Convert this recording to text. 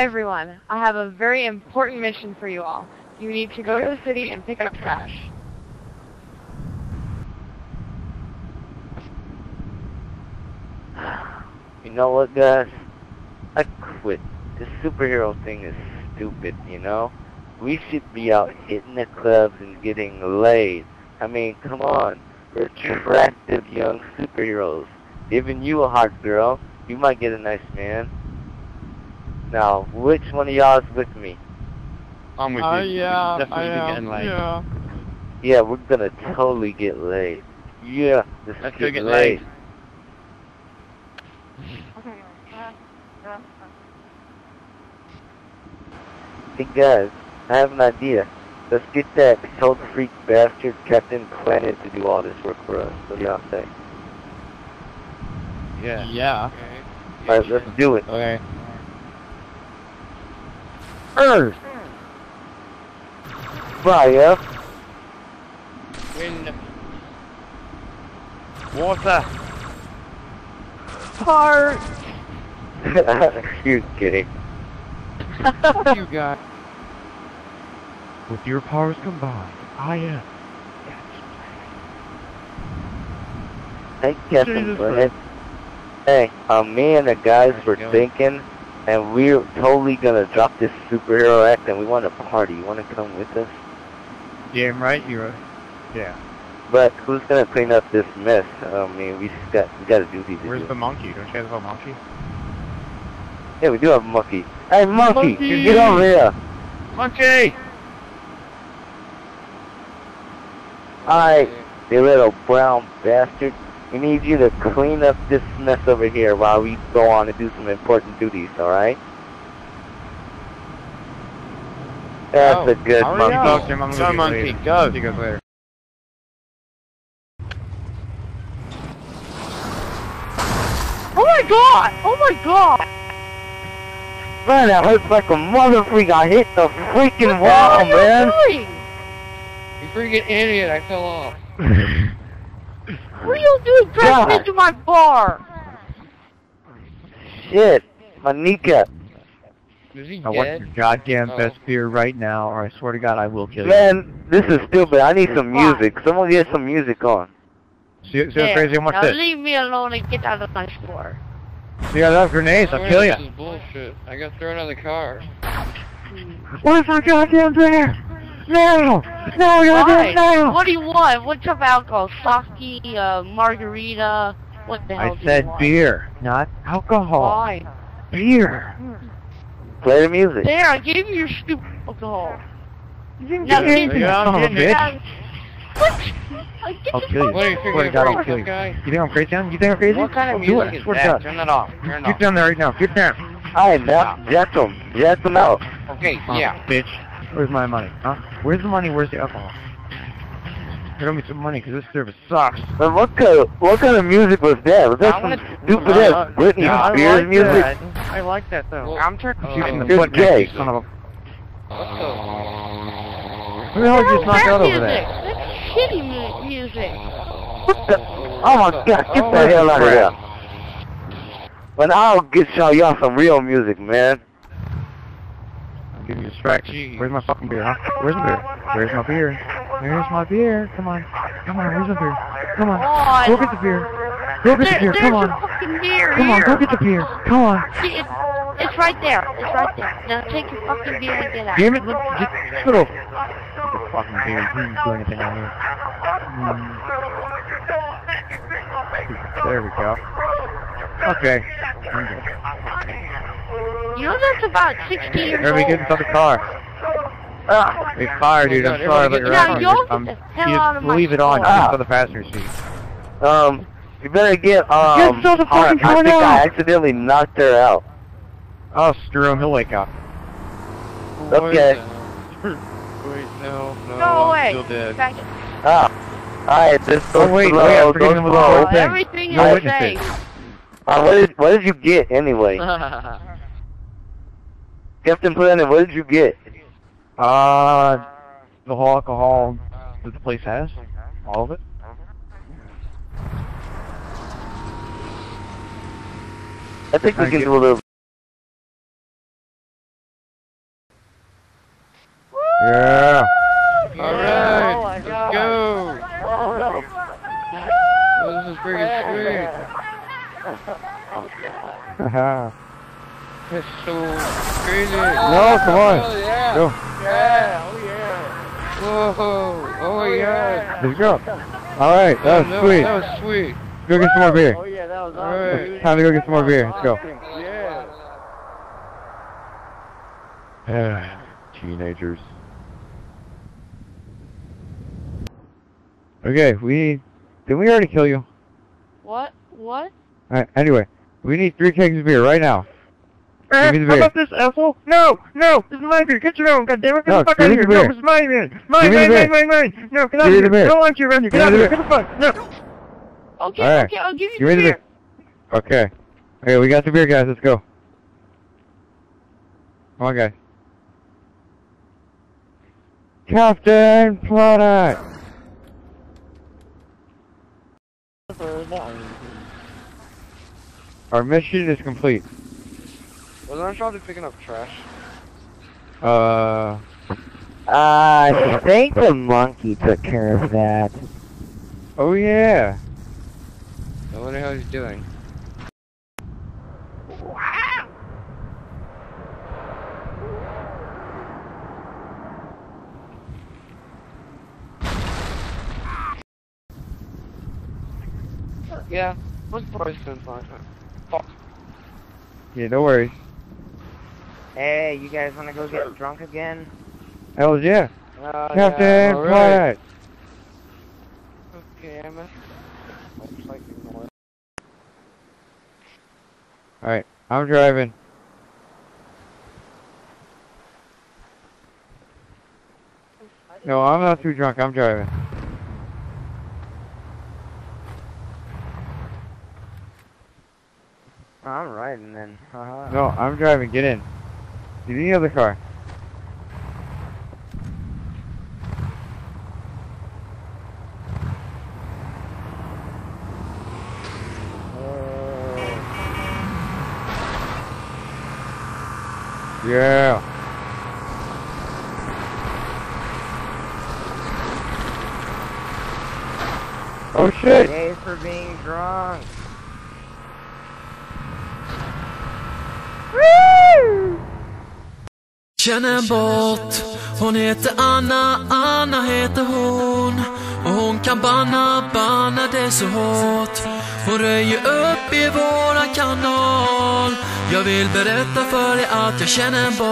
Everyone, I have a very important mission for you all. You need to go to the city and pick up trash. You know what, guys? I quit. This superhero thing is stupid, you know? We should be out hitting the clubs and getting laid. I mean, come on. We're attractive young superheroes. Even you a hot girl, you might get a nice man. Now, which one of y'all is with me? I'm with Uh, you. yeah, Definitely I am. getting laid. Yeah. Yeah, we're gonna totally get laid. Yeah, let's, Let's get, go get laid. laid. Hey guys, I have an idea. Let's get that health freak bastard Captain Planet to do all this work for us. What do y'all say? Yeah. Yeah. Alright, let's do it. Okay. Earth! Fire! Wind. Water. Part. You're kidding. you guys. With your powers combined, I am. Hey, Captain Jesus Planet. Hey, um, me and the guys were thinking, and we're totally gonna drop this superhero act, and we want to party. You want to come with us? Damn right, you're. Yeah. But who's gonna clean up this mess? I mean, we just got we got to do these. Where's the monkey? Don't you guys have a monkey? Yeah, we do have a monkey. Hey, monkey, Monkey! get over here. Monkey! Alright, you little brown bastard. We need you to clean up this mess over here while we go on and do some important duties, alright? That's Oh, a good Hurry monkey. up. Jim, I'm gonna Go, get monkey, later. go. See you guys later. Oh my god! Oh my god! Man, that hurts like a mother freak. I hit the freaking What the wall, are you man. doing? You freaking idiot, I fell off. What are you doing crashing God. into my car? Shit, my kneecap. Is he I want your goddamn Oh. best beer right now, or I swear to God, I will kill you. Man, this is stupid. I need some music. Someone get some music on. See, see how crazy and watch now this. leave me alone and get out of my store. See, I love grenades. I'll kill you. This is bullshit. I got thrown out of the car. Where's my goddamn beer? No! No, you're Why? dead now! What do you want? What type of alcohol? Sake, uh, margarita? What the hell I do said want? beer, not alcohol. Why? Beer. Play the music. There, I gave you your stupid alcohol. You Now didn't get- you son of a bitch. Now- What? I get I'll kill you. What are you fuck- Swear God, I'll rape kill you. guy? You think I'm crazy? You think I'm crazy? What kind of I'll do music it. is Swear that? Turn that off. Turn it off. Get off. down there right now. Get down. Alright, now, jack them. Jack them out. Okay, yeah. Bitch. Where's my money? Huh? Where's the money? Where's the alcohol? Give me some money, because this service sucks. But what kind of, what kind of music was that? Was that I some wanna- stupid I- ass Britney Yeah, I Spears like music? that. I like that, though. Well, I'm turning uh, you in the foot gay. son of a... What Who the hell just knocked bad out over music. there? That's shitty music. What the? Oh my god, get Oh, the hell out of here. But I'll get y'all y'all some real music, man. Give you a strike. Jeez. Where's my fucking beer, huh? Where's my beer? Where's my beer? Where's my beer? Come on. Come on, where's my beer? Come on. Go get the beer. Go get the beer, come on. beer Come on, go get the beer. Come on. It's, it's right there. It's right there. Now take your fucking beer and get out. Damn it, look, get, get over. Get the fucking beer. He didn't do anything on here. Mm. There we go. Okay. Good. You know that's about 60 years There we old. get inside the car. Ah, Hey, fire, dude. I'm Oh, sorry about everybody your get- Now, actions. y'all get Um, the hell out of my leave it on. store. Just on the passenger seat. um, you better get um. Get inside the I, fucking I car think I accidentally knocked her out. Oh, screw him. He'll wake up. Okay. Wait, no, no. Go I'm away. Still dead. Ah. Alright, this go Oh, wait, slow, wait, I'm go forgetting the slow. whole thing. Everything No is safe. Uh, what did what did you get anyway? Captain Planet, what did you get? Uh, the whole alcohol that the place has. All of it. I think we can get- do a little Yeah. Alright, Oh let's God. go. Oh, Oh, this is freaking sweet. Haha. It's so crazy. No, come on. Oh, yeah. Go. Yeah, oh yeah. Whoa. Oh, oh yeah. Let's go. Alright, that Oh, was no, sweet. That was sweet. Go get some more beer. Oh yeah, that was awesome. Alright. dude. Time to go get some more beer. Let's go. Yeah. Ah, teenagers. Okay, we need. Did we already kill you? What? What? Alright, anyway, we need three kegs of beer right now. Eh, Give me the how about this, asshole? No, no, this is my beer. Get your own. God damn it, get No, the fuck out of here. beer. No, it's my beer. Mine, Give me the mine, beer. mine, mine, mine. No, get out of here. I don't want you around here. Get out of here. Get the fuck. No. Okay, Alright. okay, I'll give you Give the me the beer. beer. Okay. Okay, we got the beer, guys. Let's go. Come on, guys. Captain Planet! Our mission is complete. Was I probably picking up trash? Uh, I think the monkey took care of that. oh yeah. I wonder how he's doing. Yeah, been fine? Fuck. Yeah, no worries. Hey, you guys wanna go get drunk again? Hell yeah. Uh, Captain yeah, alright. Planet! Okay, I'm a... Like. Alright, I'm driving. No, I'm not too drunk. I'm driving. I'm riding then. Haha. No, I'm driving. Get in. In the other car. Oh. Yeah. Oh shit! Yay for being drunk. Känner en bot, hon heter Anna, Anna heter hon. Och hon kan banna, banna det så hårt. Hon röjer upp i våran kanal. Jag vill berätta för dig att jag känner en bot